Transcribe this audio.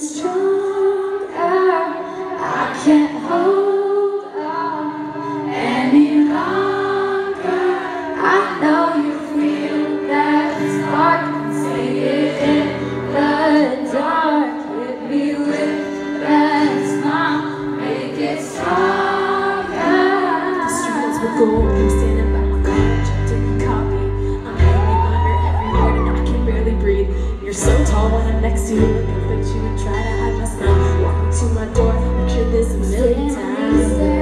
strong. You're so tall when I'm next to you Looking at you and try to hide my smile. Walking to my door, picture this a million times.